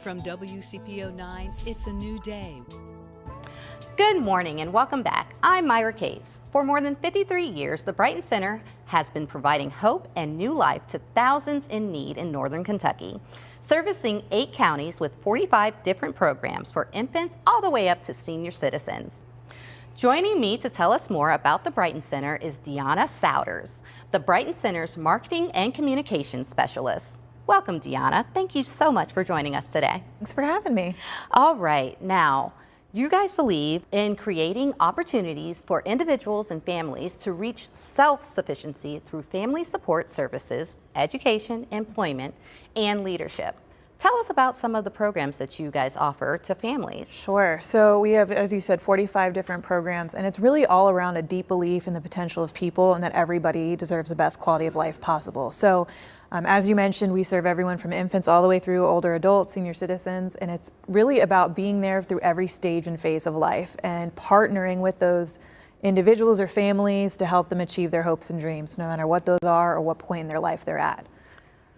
From WCPO 9, it's a new day. Good morning and welcome back. I'm Myra Cates. For more than 53 years, the Brighton Center has been providing hope and new life to thousands in need in northern Kentucky, servicing eight counties with 45 different programs for infants all the way up to senior citizens. Joining me to tell us more about the Brighton Center is Deanna Souders, the Brighton Center's Marketing and Communications Specialist. Welcome, Deanna. Thank you so much for joining us today. Thanks for having me. All right, now, you guys believe in creating opportunities for individuals and families to reach self-sufficiency through family support services, education, employment, and leadership. Tell us about some of the programs that you guys offer to families. Sure. So we have, as you said, 45 different programs, and it's really all around a deep belief in the potential of people and that everybody deserves the best quality of life possible. So um, as you mentioned, we serve everyone from infants all the way through older adults, senior citizens, and it's really about being there through every stage and phase of life and partnering with those individuals or families to help them achieve their hopes and dreams, no matter what those are or what point in their life they're at.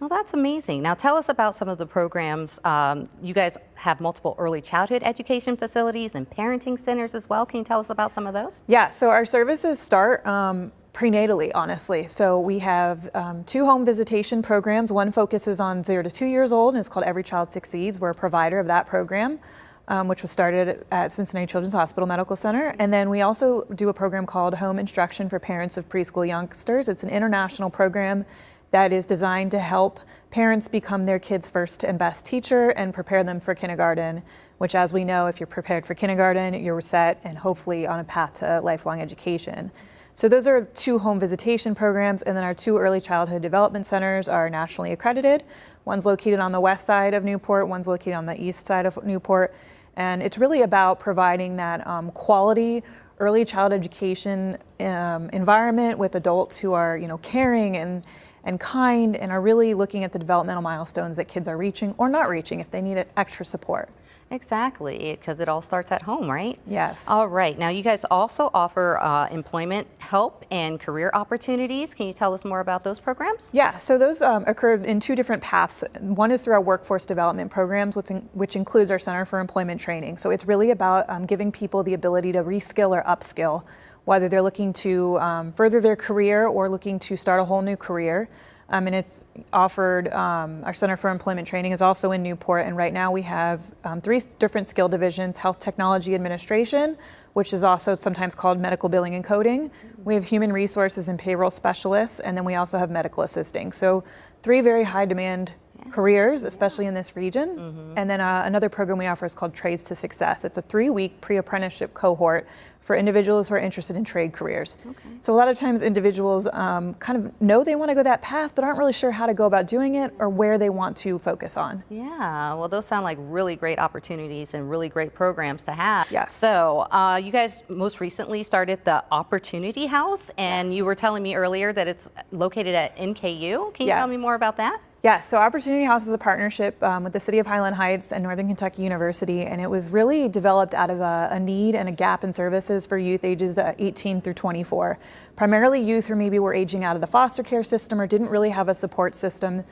Well, that's amazing. Now, tell us about some of the programs. Um, you guys have multiple early childhood education facilities and parenting centers as well. Can you tell us about some of those? Yeah, so our services start um, prenatally, honestly. So we have um, two home visitation programs. One focuses on zero to two years old and it's called Every Child Succeeds. We're a provider of that program. Um, which was started at Cincinnati Children's Hospital Medical Center. And then we also do a program called Home Instruction for Parents of Preschool Youngsters. It's an international program that is designed to help parents become their kids' first and best teacher and prepare them for kindergarten, which as we know, if you're prepared for kindergarten, you're set and hopefully on a path to lifelong education. So those are two home visitation programs, and then our two early childhood development centers are nationally accredited. One's located on the west side of Newport, one's located on the east side of Newport, and it's really about providing that um, quality early child education um, environment with adults who are, you know, caring and and kind and are really looking at the developmental milestones that kids are reaching or not reaching if they need extra support. Exactly, because it all starts at home, right? Yes. All right. Now, you guys also offer uh, employment help and career opportunities. Can you tell us more about those programs? Yeah, so those um, occurred in two different paths. One is through our workforce development programs, which, in, which includes our Center for Employment Training. So it's really about um, giving people the ability to reskill or upskill whether they're looking to um, further their career or looking to start a whole new career. Um, and it's offered, um, our Center for Employment Training is also in Newport, and right now we have um, three different skill divisions Health Technology Administration, which is also sometimes called Medical Billing and Coding. We have Human Resources and Payroll Specialists, and then we also have Medical Assisting. So, three very high demand careers, especially in this region. Mm -hmm. And then uh, another program we offer is called Trades to Success. It's a three week pre apprenticeship cohort for individuals who are interested in trade careers. Okay. So a lot of times individuals um, kind of know they want to go that path, but aren't really sure how to go about doing it or where they want to focus on. Yeah, well, those sound like really great opportunities and really great programs to have. Yes. So uh, you guys most recently started the Opportunity House, and yes. you were telling me earlier that it's located at NKU. Can you yes. tell me more about that? Yes, so Opportunity House is a partnership um, with the City of Highland Heights and Northern Kentucky University, and it was really developed out of a, a need and a gap in services for youth ages uh, 18 through 24. Primarily youth who maybe were aging out of the foster care system or didn't really have a support system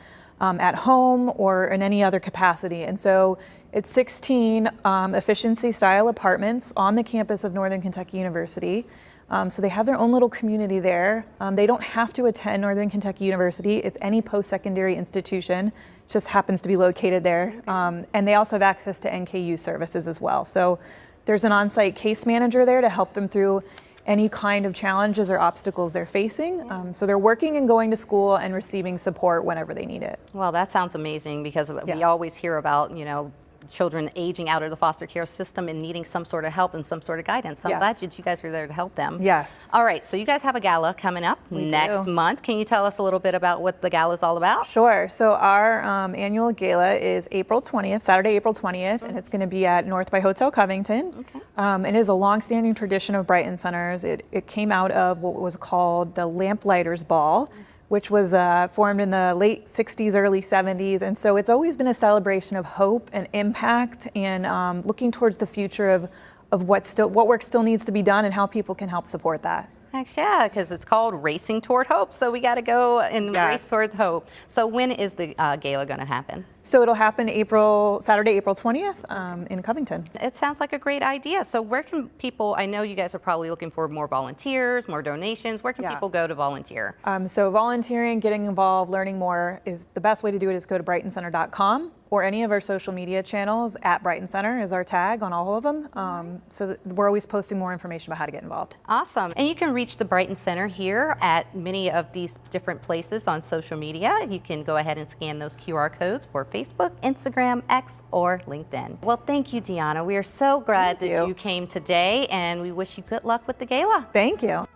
um, at home or in any other capacity. And so it's 16 um, efficiency style apartments on the campus of Northern Kentucky University. Um, so they have their own little community there. Um, they don't have to attend Northern Kentucky University. It's any post-secondary institution. It just happens to be located there. Um, and they also have access to NKU services as well. So there's an on-site case manager there to help them through any kind of challenges or obstacles they're facing. Um, so they're working and going to school and receiving support whenever they need it. Well, that sounds amazing because yeah. we always hear about, you know, children aging out of the foster care system and needing some sort of help and some sort of guidance. So yes. I'm glad that you guys were there to help them. Yes. All right, so you guys have a gala coming up we next do. month. Can you tell us a little bit about what the gala is all about? Sure. So our um, annual gala is April 20th, Saturday, April 20th, mm -hmm. and it's going to be at North by Hotel Covington. Okay. Um, it is a long-standing tradition of Brighton Centers. It, it came out of what was called the Lamplighters Ball. Mm -hmm which was uh, formed in the late 60s, early 70s. And so it's always been a celebration of hope and impact and um, looking towards the future of, of what, still, what work still needs to be done and how people can help support that. Heck yeah, because it's called Racing Toward Hope. So we got to go and yes. race toward hope. So when is the uh, gala going to happen? So it'll happen April Saturday, April 20th um, in Covington. It sounds like a great idea. So where can people, I know you guys are probably looking for more volunteers, more donations. Where can Yeah. people go to volunteer? Um, so volunteering, getting involved, learning more is the best way to do it is go to brightoncenter.com or any of our social media channels at Brighton Center is our tag on all of them. Um, so that we're always posting more information about how to get involved. Awesome. And you can reach the Brighton Center here at many of these different places on social media. You can go ahead and scan those QR codes for Facebook, Instagram, X, or LinkedIn. Well, thank you, Deanna. We are so glad Thank that you. you came today, and we wish you good luck with the gala. Thank you.